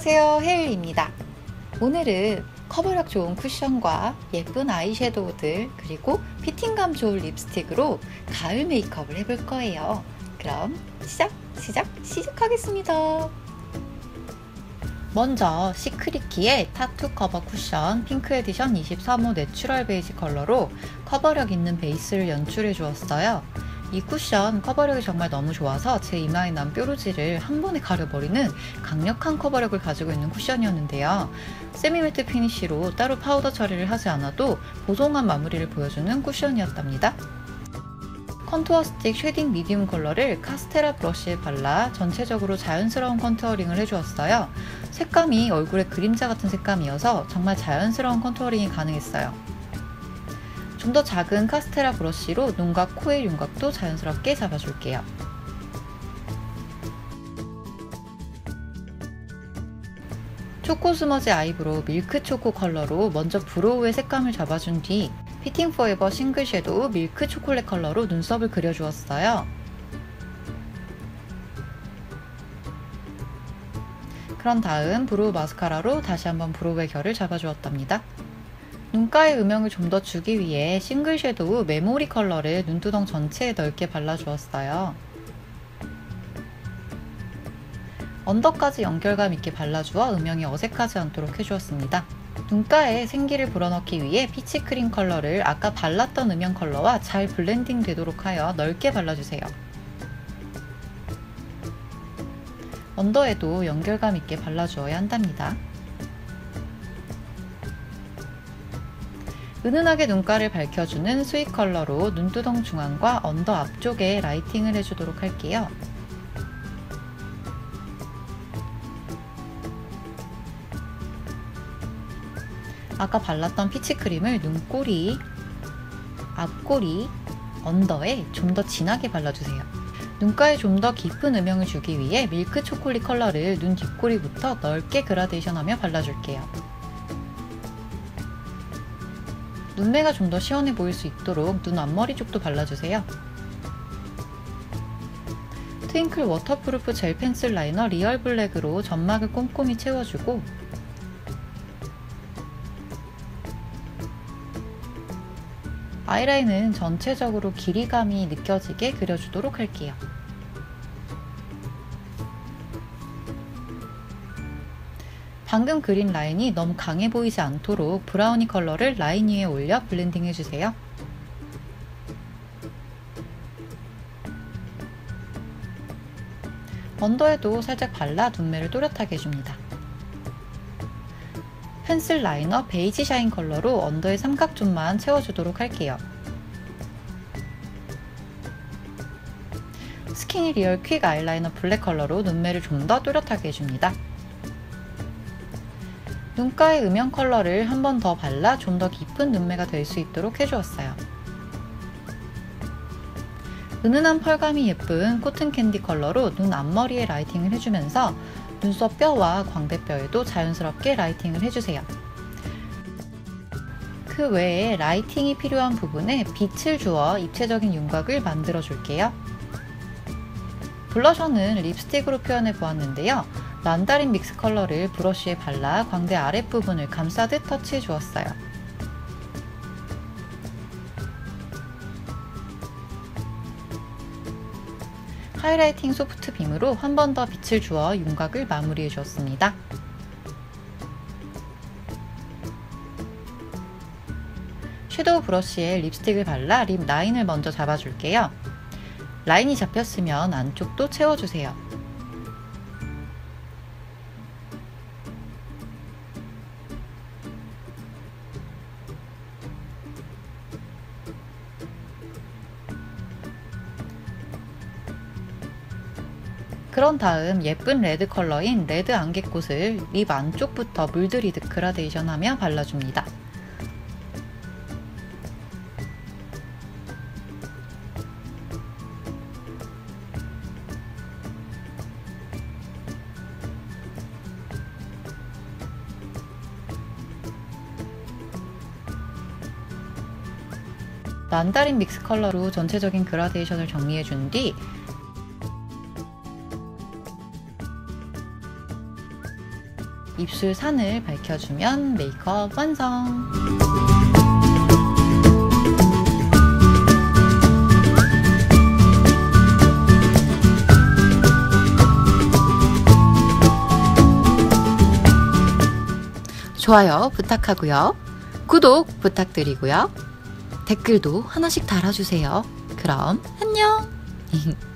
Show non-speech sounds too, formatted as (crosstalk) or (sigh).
큐입니다. 오늘은 커버력 좋은 쿠션과 예쁜 아이섀도우들 그리고 피팅감 좋은 립스틱으로 가을 메이크업을 해볼 거예요. 그럼 시작, 시작, 시작하겠습니다. 먼저 시크릿키의 타투 커버 쿠션 핑크 에디션 23호 natural 베이지 컬러로 커버력 있는 베이스를 연출해 주었어요. 이 쿠션 커버력이 정말 너무 좋아서 제 이마에 난 뾰루지를 한 번에 가려버리는 강력한 커버력을 가지고 있는 쿠션이었는데요. semi-matte finish로 따로 파우더 처리를 하지 않아도 보송한 마무리를 보여주는 쿠션이었답니다. contour 스틱 shading medium 컬러를 카스테라 브러쉬에 발라 전체적으로 자연스러운 contouring을 해주었어요. 색감이 얼굴에 그림자 같은 색감이어서 정말 자연스러운 contouring이 가능했어요. 좀 더 작은 카스테라 브러쉬로 눈과 코의 윤곽도 자연스럽게 잡아줄게요. 초코 smudge eyebrow 밀크 초코 컬러로 먼저 brow의 색감을 잡아준 뒤 fitting forever single shadow 밀크 초콜릿 컬러로 눈썹을 그려주었어요. 그런 다음 brow 마스카라로 다시 한번 brow의 결을 잡아주었답니다. 눈가의 음영을 좀 더 주기 위해 single shadow 메모리 컬러를 눈두덩 전체에 넓게 발라주었어요. under까지 연결감 있게 발라주어 음영이 어색하지 않도록 해주었습니다. 눈가에 생기를 불어넣기 위해 peach cream 컬러를 아까 발랐던 음영 컬러와 잘 blending 되도록 하여 넓게 발라주세요. 언더에도 연결감 있게 발라주어야 한답니다. 은은하게 눈가를 밝혀주는 sweet 컬러로 눈두덩 중앙과 under 앞쪽에 lighting을 해주도록 할게요. 아까 발랐던 peach cream을 눈꼬리, 앞꼬리, under에 좀 더 진하게 발라주세요. 눈가에 좀 더 깊은 음영을 주기 위해 밀크 초콜릿 컬러를 눈 뒷꼬리부터 넓게 그라데이션하며 발라줄게요. 눈매가 좀 더 시원해 보일 수 있도록 눈 앞머리 쪽도 발라주세요. twinkle waterproof gel pencil liner real black으로 점막을 꼼꼼히 채워주고 아이라인은 전체적으로 길이감이 느껴지게 그려주도록 할게요. 방금 그린 라인이 너무 강해 보이지 않도록 브라우니 컬러를 라인 위에 올려 blending 해주세요. 언더에도 살짝 발라 눈매를 또렷하게 해줍니다. pencil liner beige shine color로 under의 삼각존만 채워주도록 할게요. skinny real quick eyeliner black color로 눈매를 좀 더 또렷하게 해줍니다. 눈가의 음영 컬러를 한 번 더 발라 좀 더 깊은 눈매가 될 수 있도록 해주었어요. 은은한 펄감이 예쁜 cotton candy 컬러로 눈 앞머리에 lighting을 해주면서 눈썹 뼈와 광대뼈에도 자연스럽게 lighting을 해주세요. 그 외에 lighting이 필요한 부분에 빛을 주어 입체적인 윤곽을 만들어 줄게요. 블러셔는 립스틱으로 표현해 보았는데요. mandarin mix 컬러를 브러쉬에 발라 광대 아랫부분을 감싸듯 터치해 주었어요. 하이라이팅 소프트 빔으로 한 번 더 빛을 주어 윤곽을 마무리해 주었습니다. 섀도우 브러쉬에 립스틱을 발라 립 라인을 먼저 잡아줄게요. 라인이 잡혔으면 안쪽도 채워주세요. 그런 다음 예쁜 레드 컬러인 레드 안개꽃을 lip 안쪽부터 물들이듯 그라데이션하며 발라줍니다. mandarin mix 컬러로 전체적인 그라데이션을 정리해준 뒤 입술 산을 밝혀주면 메이크업 완성! 좋아요 부탁하고요. 구독 부탁드리고요. 댓글도 하나씩 달아주세요. 그럼 안녕! (laughs)